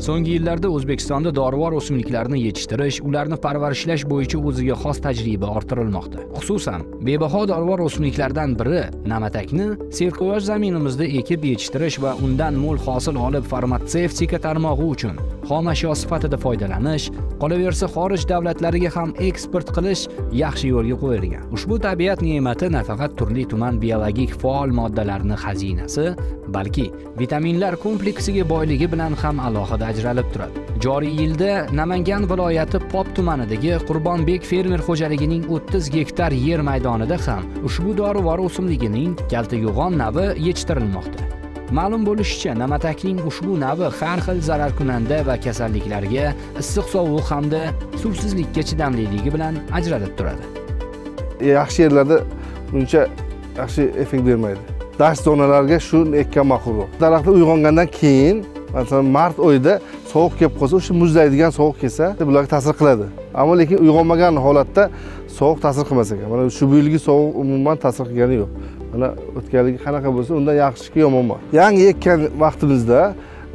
so'nggi yillarda o'zbekistonda dorivor o'simliklarni yetishtirish ularni parvarishlash bo'yicha o'ziga xos tajriba orttirilmoqda. Xususan bebaho dorivor o'simliklardan biri namatakni serquyosh zaminimizda ekib yetishtirish va undan mo'l hosil olib farmatsevtika tarmog'i uchun xom ashyo sifatida foydalanish qolaversa xorij davlatlariga ham eksport qilish yaxshi yo'lga qo'yilgan. Ushbu tabiat ne'mati nafaqat turli tuman biologik faol moddalarni xazinasi balki vitaminlar kompleksiga boyligi bilan ham alohida ajralib turadi. Joriy yilda namangan viloyati pop tumanidagi qurbonbek fermer xo'jaligining 30 gektar yer maydonida ham ushbu dorivor o'simligining kaltayo'g'on navi yetishtirilmoqda. Ma'lum bo'lishicha namatakning ushbu navi har xil zararkunanda va kasalliklarga issiq sovuq hamda suvsizlikka chidamliligi bilan ajralib turadi. Yaxshi yerlarda buncha yaxshi effekt bermaydi. Dasht zonalarga shuni ekkan ma'qulroq daraxtlar uyg'ongandan keyin masalan mart oyida sovuq kelib qolsa o'sha muzlaydigan sovuq kelsa bularga ta'sir qiladi. Ammo lekin uyg'onmagan holatda sovuq ta'sir qilmas ekan. Mana shu yilgi sovuq umuman ta'sir qilgani yo'q. Mana o'tganligi qanaqa bo'lsa undan yaxshiki yomon emas yangi ekkan vaqtimizda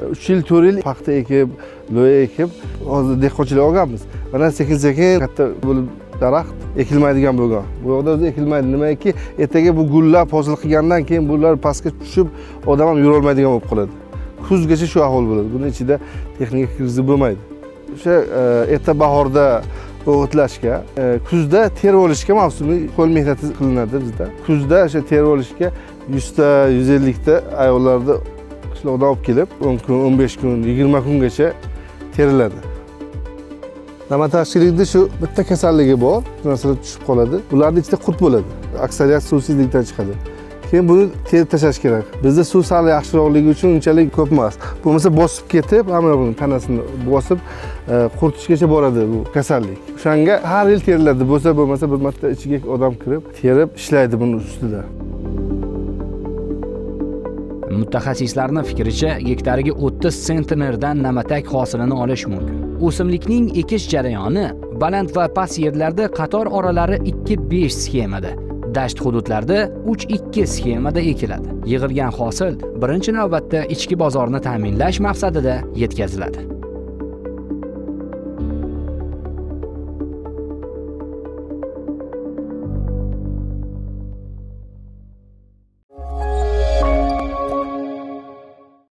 e, uch yil to'rt yil paxta ekib lo'ya ekib hozir dehqonchilik olganmiz. Mana sekin sekin katta bo'lib daraxt ekilmaydigan bo'lgan. Bu yoqda o'zi ekilmaydi. Nimagaki ertaga bu gullar hosil qilgandan keyin bular pastga tushib odam ham yurolmaydigan bo'lib qoladi. Kuzgacha shu ahvol bo'ladi. Buni ichida texnika kirgizib bo'lmaydi. O'sha e, erta bahorda o'g'itlashga e, kuzda terib olishga mavsumiy qo'l mehnati qilinadi bizda. Kuzda o'sha terib olishga yuzta yuz ellikta ayollarni qishloqdan olib kelib o'n kun o'n besh kun yigirma kungacha teriladi. Namatakchilikni shu bitta kasalligi bor. Shu narsalar tushib qoladi. Ularni ichida qurt bo'ladi. Aksariyat suvsizlikdan chiqadi. Keyin buni terib tashlash kerak. Bizda suv sal yaxshiroqligi uchun unchalik ko'p emas. Bo'lmasa bosib ketib mana buni tanasini bosib e, quritishgacha boradi bu kasallik. O'shanga har yil teriladi. Bo'lsa bo'lmasa bir marta ichiga odam kirib terib ishlaydi buni ustida. Mutaxassislarni fikricha gektariga 30 sentnerdan namatak hosilini olish mumkin. O'simlikning ekish jarayoni baland va past yerlarda qator oralari 2-5 sxemada dasht hududlarda 3-2 sxemada ekiladi. Yig'ilgan hosil birinchi navbatda ichki bozorni ta'minlash maqsadida yetkaziladi.